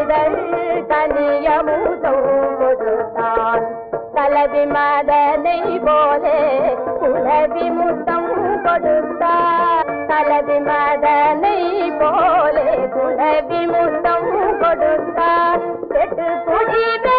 இதழ் தனியமுதான் கலவி மதனை போலே குலவி முத்தம் கொடுத்தார். கலவி மதனை போலே குலவி முத்தம் கொடுத்தார். எட்டு குடிவே